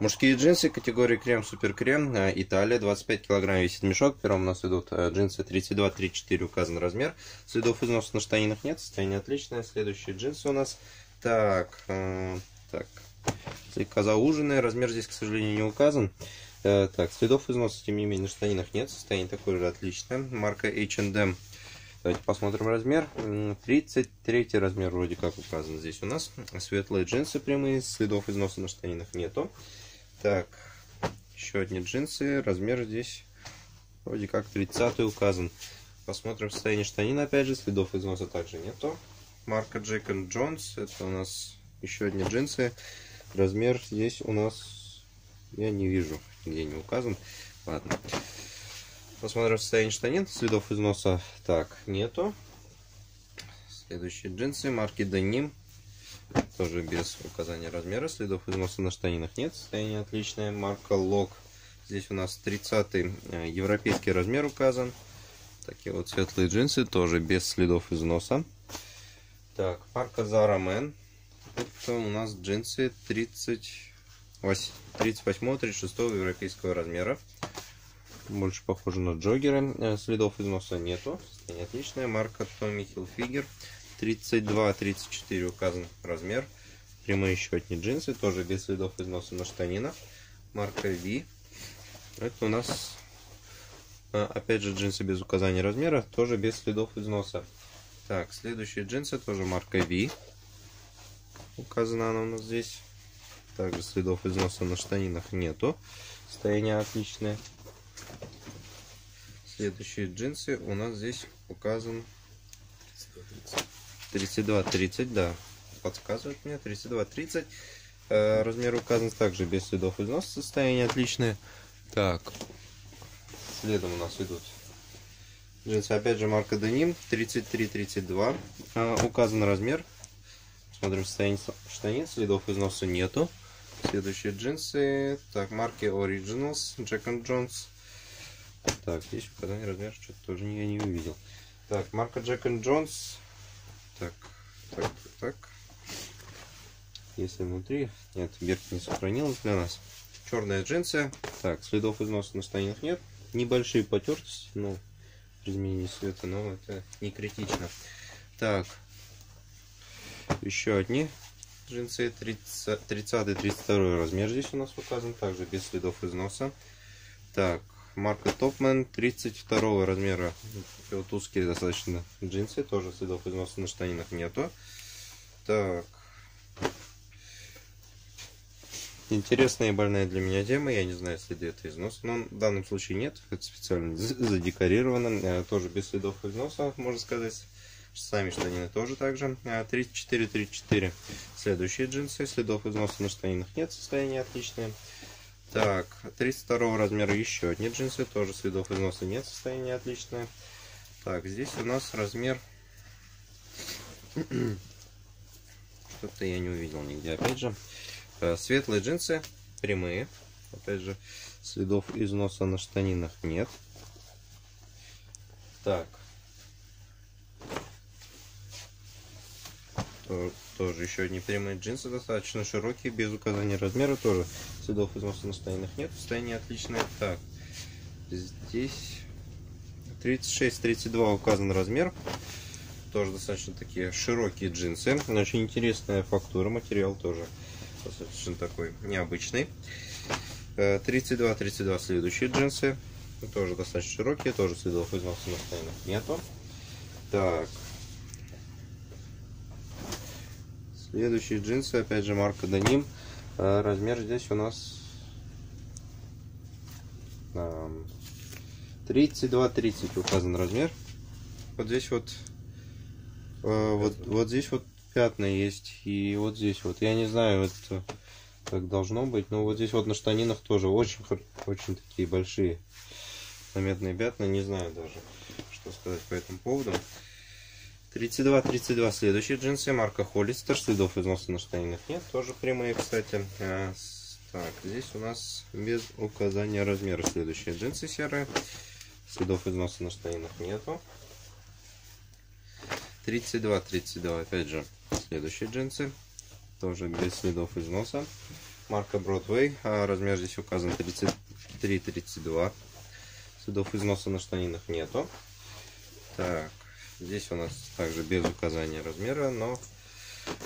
Мужские джинсы категории крем супер крем Италия 25 килограмм весит мешок первым у нас идут э, джинсы 32-34 указан размер. Следов износа на штанинах нет состояние отличное. Следующие джинсы у нас. Так э, так. Слегка зауженные размер здесь к сожалению не указан. Э, так следов износа тем не менее на штанинах нет состояние такое же отличное. Марка H&M. Давайте посмотрим размер. 33 размер вроде как указан здесь у нас. Светлые джинсы прямые, следов износа на штанинах нету. Так, еще одни джинсы. Размер здесь вроде как 30 указан. Посмотрим состояние штанин. Опять же, следов износа также нету. Марка Jack Jones. Это у нас еще одни джинсы. Размер здесь у нас я не вижу, где не указан. Ладно. Посмотрим состояние штанин. Следов износа так нету. Следующие джинсы марки Denim. Тоже без указания размера. Следов износа на штанинах нет. Состояние отличное. Марка Лок. Здесь у нас 30 э, европейский размер указан. Такие вот светлые джинсы. Тоже без следов износа. Так, марка Zara Man. Это у нас джинсы 38-36 европейского размера. Больше похоже на джогеры. Э, следов износа нету. Состояние отличное. Марка Tommy Hilfiger. 32-34 указан размер. Прямые щетни джинсы, тоже без следов износа на штанинах. Марка V. Это у нас, а, опять же, джинсы без указания размера, тоже без следов износа. Так, следующие джинсы, тоже марка V. Указана она у нас здесь. Также следов износа на штанинах нету. Состояние отличное. Следующие джинсы у нас здесь указан 32-30, да, подсказывает мне, 32-30. Э, размер указан также без следов износа, состояние отличное. Так, следом у нас идут джинсы, опять же, марка Denim, 33-32. Э, указан размер. Смотрим состояние штанин, следов износа нету. Следующие джинсы, так, марки Originals, Jack Jones. Так, здесь указание размер, что-то тоже я не увидел. Так, марка Jack Jones, так, так, так. Если внутри... Нет, верх не сохранилось для нас. Черные джинсы. Так, следов износа на штанинах нет. Небольшие потертости, ну, при изменении света, но это не критично. Так, еще одни джинсы 30-32 размер здесь у нас указан, также без следов износа. Так, марка Topman 32 размера. Вот узкие достаточно джинсы, тоже следов износа на штанинах нету. Так. Интересная и больная для меня тема. Я не знаю, следы это износа. Но в данном случае нет. Это специально задекорировано. Э, тоже без следов износа, можно сказать. Сами штанины тоже так же. 34-34. Э, Следующие джинсы. Следов износа на штанинах нет. Состояние отличное. Так, 32 размера еще одни джинсы, тоже следов износа нет, состояние отличное. Так, здесь у нас размер... Что-то я не увидел нигде, опять же. Э, светлые джинсы, прямые. Опять же, следов износа на штанинах нет. Так, тоже еще одни прямые джинсы, достаточно широкие, без указания размера, тоже следов износа на штанинах нет, состояние отличное. Так, здесь 36-32 указан размер, тоже достаточно такие широкие джинсы, очень интересная фактура, материал тоже достаточно такой необычный. 32-32 э, следующие джинсы, тоже достаточно широкие, тоже следов износа на штанинах нету. Так, Следующие джинсы, опять же, марка Denim. А, размер здесь у нас 32-30 указан размер. Вот здесь вот, а, вот, вот здесь вот пятна есть, и вот здесь вот. Я не знаю, это как должно быть, но вот здесь вот на штанинах тоже очень, очень такие большие заметные пятна. Не знаю даже, что сказать по этому поводу. 32-32 следующие джинсы, марка Холлистер, следов износа на штанинах нет, тоже прямые, кстати. А, так, здесь у нас без указания размера следующие джинсы серые, следов износа на штанинах нету. 32-32, опять же, следующие джинсы, тоже без следов износа. Марка Broadway. А размер здесь указан 33-32. Следов износа на штанинах нету. Так, здесь у нас также без указания размера, но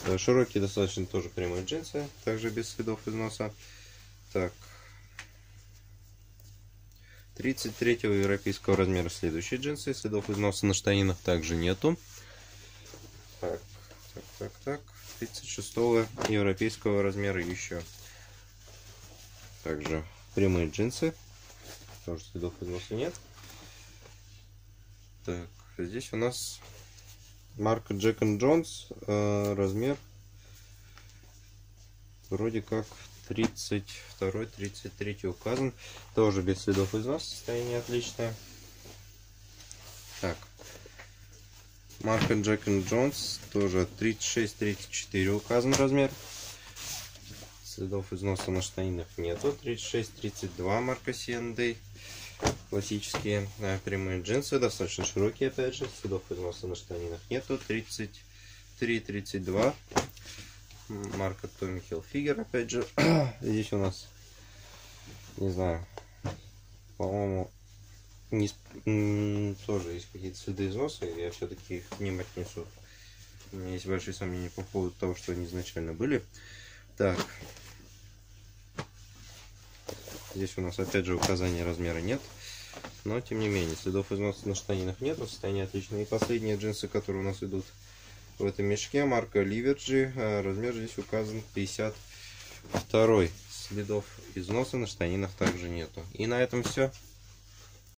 э, широкие достаточно тоже прямые джинсы, также без следов износа. Так, 33 европейского размера следующие джинсы, следов износа на штанинах также нету. Так, так, так, так. 36 европейского размера еще. Также прямые джинсы. Тоже следов износа нет. Так, здесь у нас марка Jack Jones. Э, размер вроде как 32 33 указан. Тоже без следов износа состояние отличное. Так. Марка Jack Jones тоже 36 34 указан размер. Следов износа на штанинах нету. 36 32 марка C&A классические э, прямые джинсы достаточно широкие опять же следов износа на штанинах нету 33 32 марка Tommy Hilfiger, опять же. Здесь у нас, не знаю, по-моему, не, тоже есть какие-то следы износа, я все-таки их к ним отнесу. У меня есть большие сомнения по поводу того, что они изначально были. Так. Здесь у нас опять же указания размера нет. Но тем не менее, следов износа на штанинах нет, состояние отличное. И последние джинсы, которые у нас идут в этом мешке марка Ливерджи. А, размер здесь указан 52. Следов износа на штанинах также нету. И на этом все.